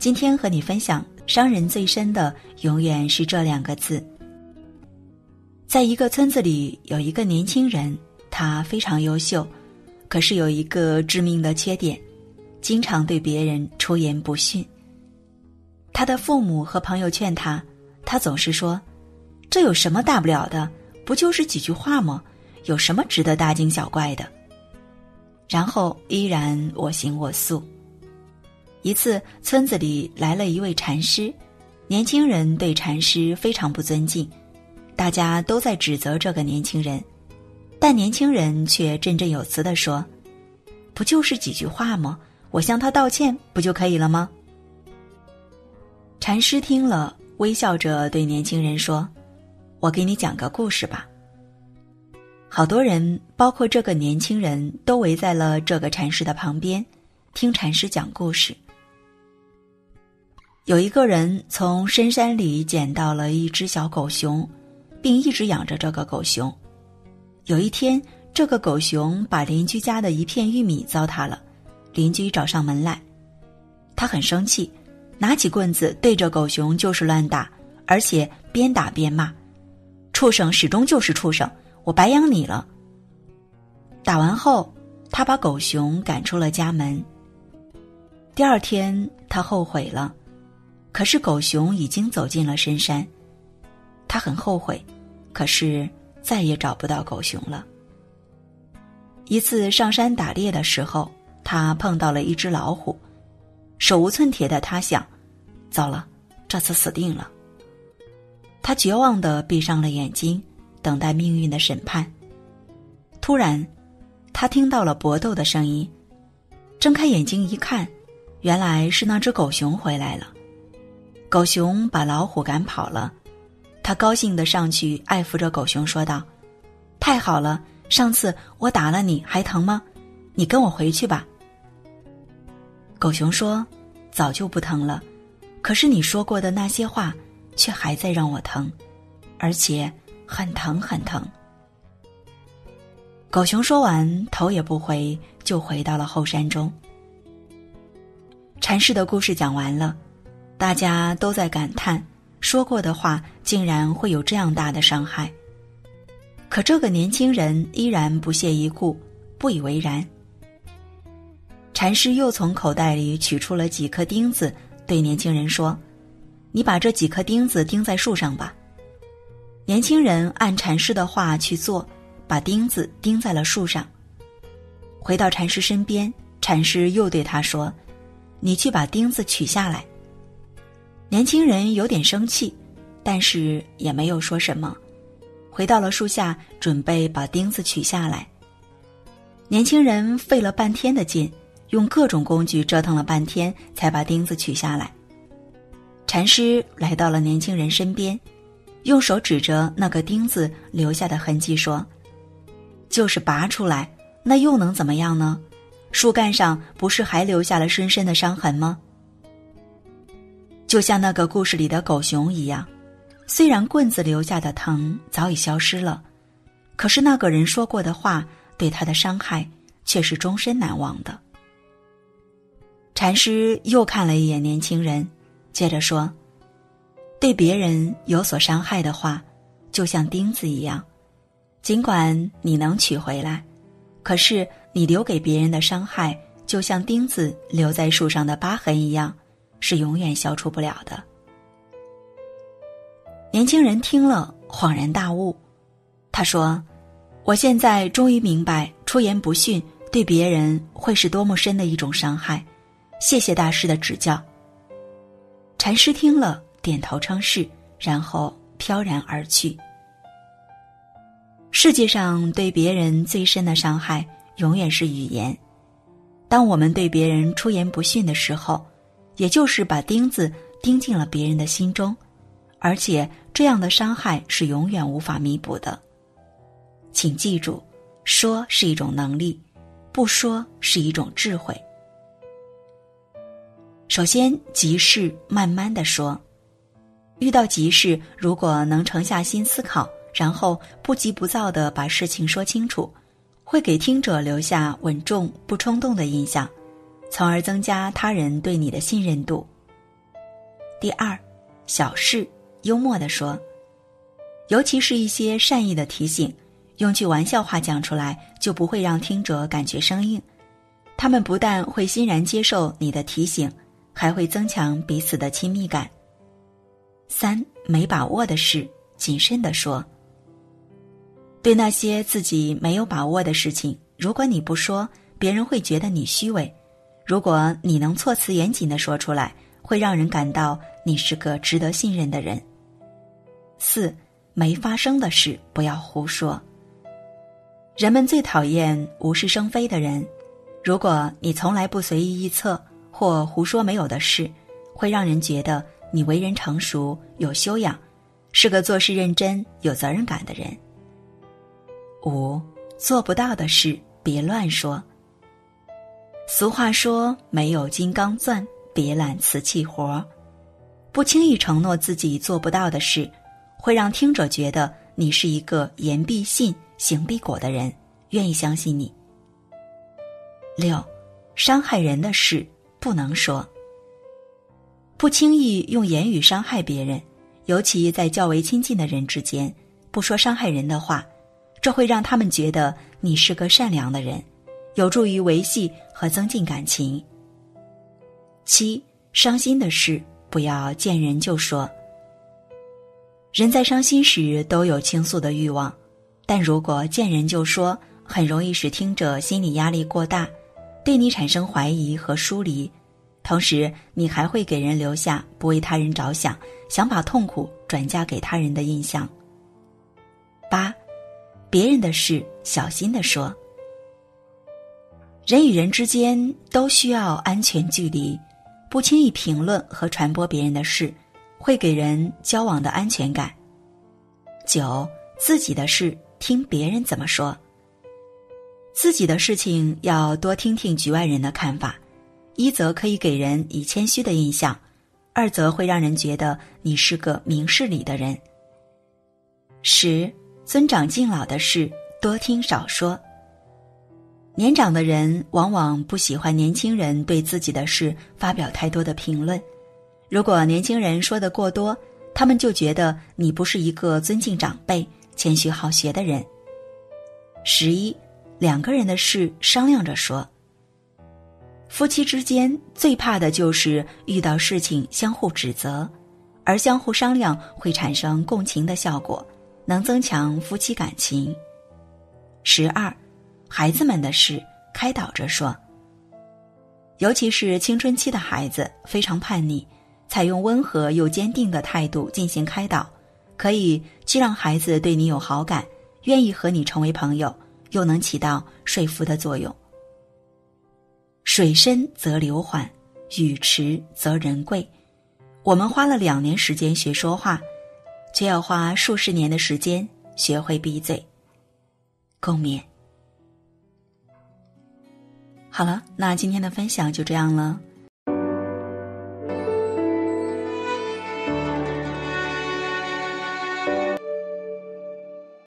今天和你分享伤人最深的，永远是这两个字。在一个村子里，有一个年轻人，他非常优秀，可是有一个致命的缺点，经常对别人出言不逊。他的父母和朋友劝他，他总是说：“这有什么大不了的？不就是几句话吗？有什么值得大惊小怪的？”然后依然我行我素。一次，村子里来了一位禅师，年轻人对禅师非常不尊敬，大家都在指责这个年轻人，但年轻人却振振有词地说：“不就是几句话吗？我向他道歉不就可以了吗？”禅师听了，微笑着对年轻人说：“我给你讲个故事吧。”好多人，包括这个年轻人都围在了这个禅师的旁边，听禅师讲故事。有一个人从深山里捡到了一只小狗熊，并一直养着这个狗熊。有一天，这个狗熊把邻居家的一片玉米糟蹋了，邻居找上门来，他很生气。拿起棍子对着狗熊就是乱打，而且边打边骂：“畜生始终就是畜生，我白养你了。”打完后，他把狗熊赶出了家门。第二天，他后悔了，可是狗熊已经走进了深山，他很后悔，可是再也找不到狗熊了。一次上山打猎的时候，他碰到了一只老虎。手无寸铁的他想，糟了，这次死定了。他绝望的闭上了眼睛，等待命运的审判。突然，他听到了搏斗的声音，睁开眼睛一看，原来是那只狗熊回来了。狗熊把老虎赶跑了，他高兴的上去爱抚着狗熊，说道：“太好了，上次我打了你，还疼吗？你跟我回去吧。”狗熊说：“早就不疼了，可是你说过的那些话，却还在让我疼，而且很疼很疼。”狗熊说完，头也不回，就回到了后山中。禅师的故事讲完了，大家都在感叹，说过的话竟然会有这样大的伤害。可这个年轻人依然不屑一顾，不以为然。禅师又从口袋里取出了几颗钉子，对年轻人说：“你把这几颗钉子钉在树上吧。”年轻人按禅师的话去做，把钉子钉在了树上。回到禅师身边，禅师又对他说：“你去把钉子取下来。”年轻人有点生气，但是也没有说什么，回到了树下，准备把钉子取下来。年轻人费了半天的劲。用各种工具折腾了半天，才把钉子取下来。禅师来到了年轻人身边，用手指着那个钉子留下的痕迹说：“就是拔出来，那又能怎么样呢？树干上不是还留下了深深的伤痕吗？就像那个故事里的狗熊一样，虽然棍子留下的疼早已消失了，可是那个人说过的话对他的伤害却是终身难忘的。”禅师又看了一眼年轻人，接着说：“对别人有所伤害的话，就像钉子一样，尽管你能取回来，可是你留给别人的伤害，就像钉子留在树上的疤痕一样，是永远消除不了的。”年轻人听了恍然大悟，他说：“我现在终于明白，出言不逊对别人会是多么深的一种伤害。”谢谢大师的指教。禅师听了，点头称是，然后飘然而去。世界上对别人最深的伤害，永远是语言。当我们对别人出言不逊的时候，也就是把钉子钉进了别人的心中，而且这样的伤害是永远无法弥补的。请记住，说是一种能力，不说是一种智慧。首先，急事慢慢的说。遇到急事，如果能沉下心思考，然后不急不躁的把事情说清楚，会给听者留下稳重不冲动的印象，从而增加他人对你的信任度。第二，小事幽默的说，尤其是一些善意的提醒，用句玩笑话讲出来，就不会让听者感觉生硬。他们不但会欣然接受你的提醒，还会增强彼此的亲密感。三，没把握的事，谨慎的说。对那些自己没有把握的事情，如果你不说，别人会觉得你虚伪；如果你能措辞严谨的说出来，会让人感到你是个值得信任的人。四，没发生的事不要胡说。人们最讨厌无事生非的人。如果你从来不随意臆测或胡说没有的事，会让人觉得你为人成熟、有修养，是个做事认真、有责任感的人。五，做不到的事别乱说。俗话说：“没有金刚钻，别揽瓷器活。”不轻易承诺自己做不到的事，会让听者觉得你是一个言必信、行必果的人，愿意相信你。六，伤害人的事不能说。不轻易用言语伤害别人，尤其在较为亲近的人之间，不说伤害人的话，这会让他们觉得你是个善良的人，有助于维系和增进感情。七，伤心的事不要见人就说。人在伤心时都有倾诉的欲望，但如果见人就说，很容易使听者心理压力过大。对你产生怀疑和疏离，同时你还会给人留下不为他人着想、想把痛苦转嫁给他人的印象。八，别人的事小心的说。人与人之间都需要安全距离，不轻易评论和传播别人的事，会给人交往的安全感。九，自己的事听别人怎么说。自己的事情要多听听局外人的看法，一则可以给人以谦虚的印象，二则会让人觉得你是个明事理的人。十，尊长敬老的事多听少说。年长的人往往不喜欢年轻人对自己的事发表太多的评论，如果年轻人说的过多，他们就觉得你不是一个尊敬长辈、谦虚好学的人。十一。两个人的事商量着说。夫妻之间最怕的就是遇到事情相互指责，而相互商量会产生共情的效果，能增强夫妻感情。十二，孩子们的事开导着说。尤其是青春期的孩子非常叛逆，采用温和又坚定的态度进行开导，可以既让孩子对你有好感，愿意和你成为朋友。又能起到说服的作用。水深则流缓，语迟则人贵。我们花了两年时间学说话，却要花数十年的时间学会闭嘴。共勉。好了，那今天的分享就这样了。